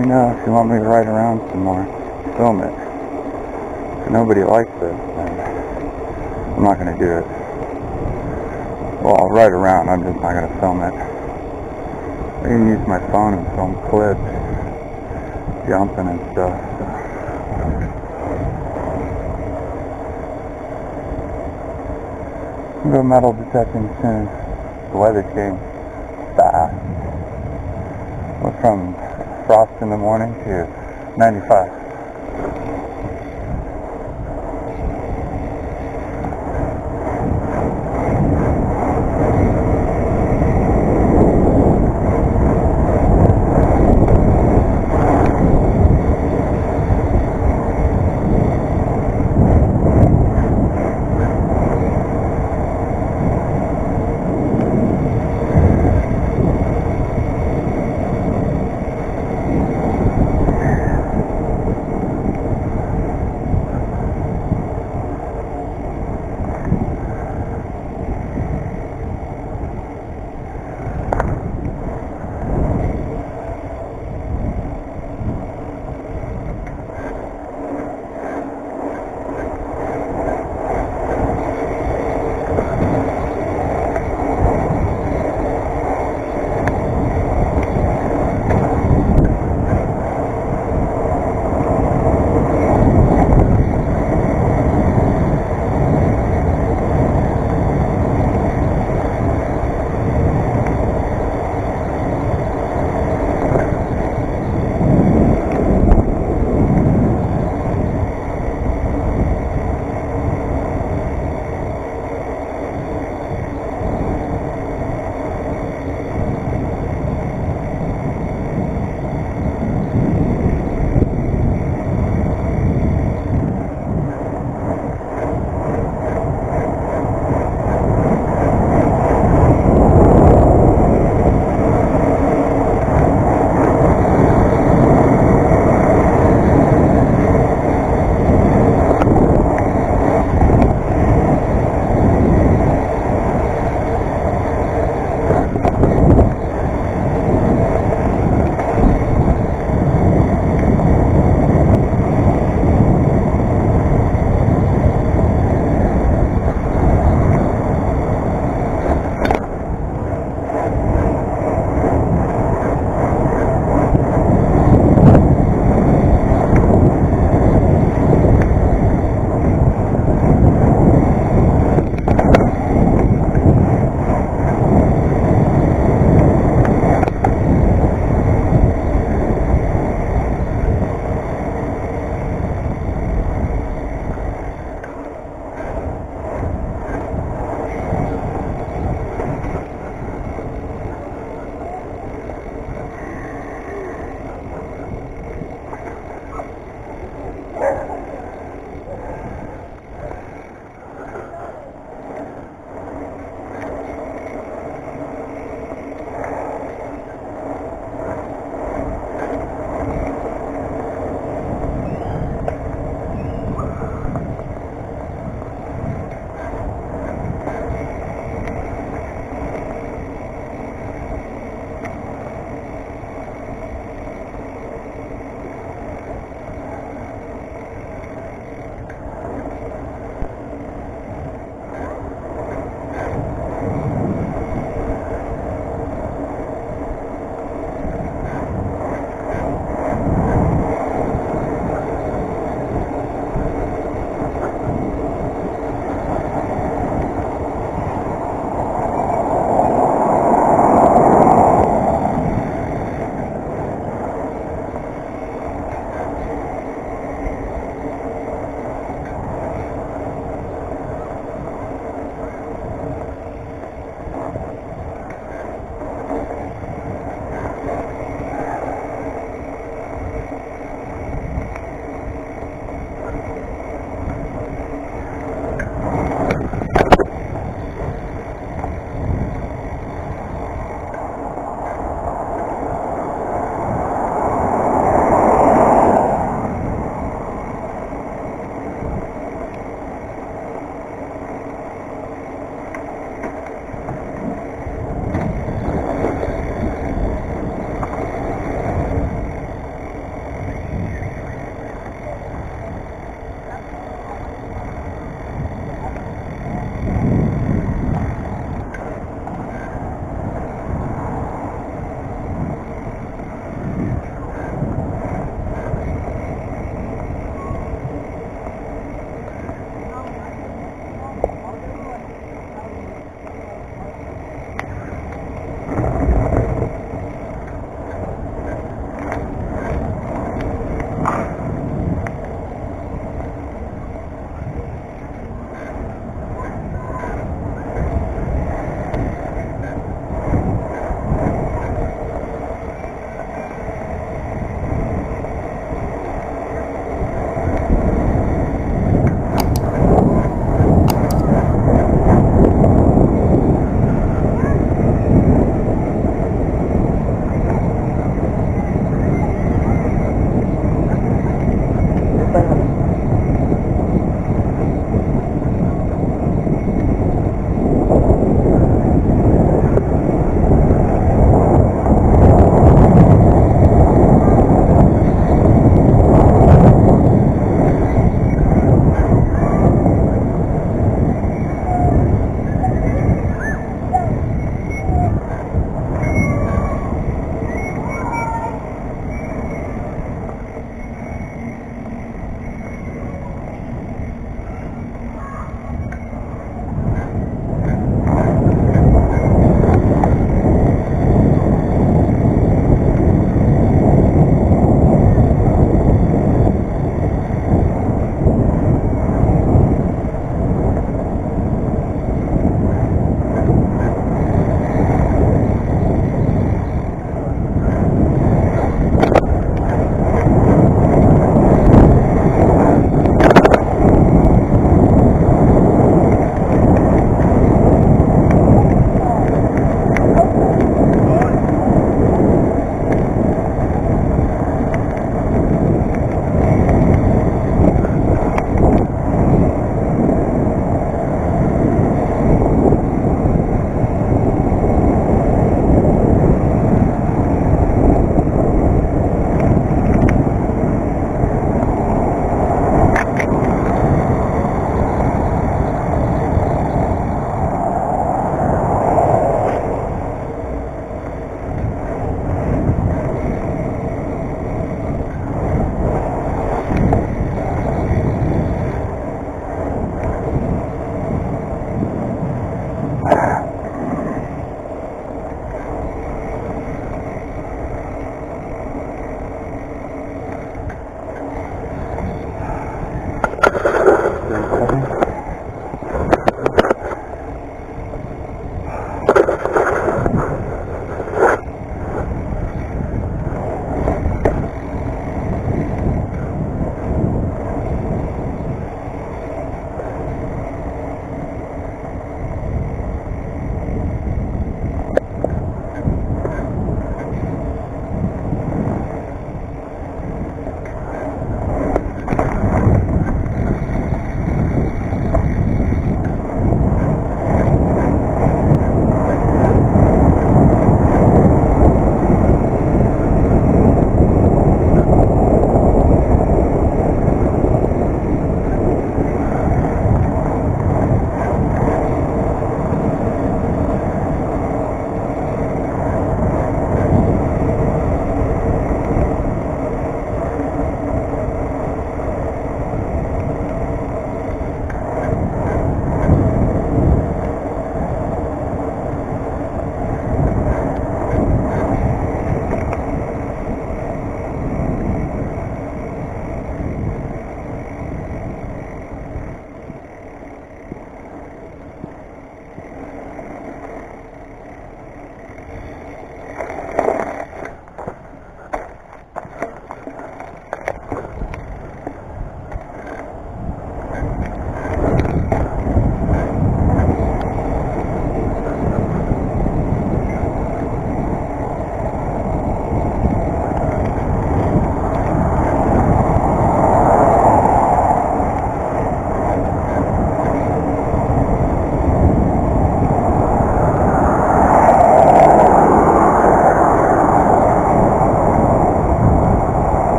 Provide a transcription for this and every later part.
me know if you want me to ride around some more, film it. If nobody likes it, then I'm not going to do it. Well, I'll ride around, I'm just not going to film it. I can use my phone and film clips, jumping and stuff. So. Go metal detecting soon. The weather changed fast. Went from frost in the morning to 95.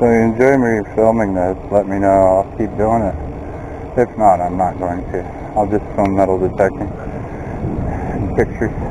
So you enjoy me filming this, let me know. I'll keep doing it. If not, I'm not going to. I'll just film metal detecting pictures.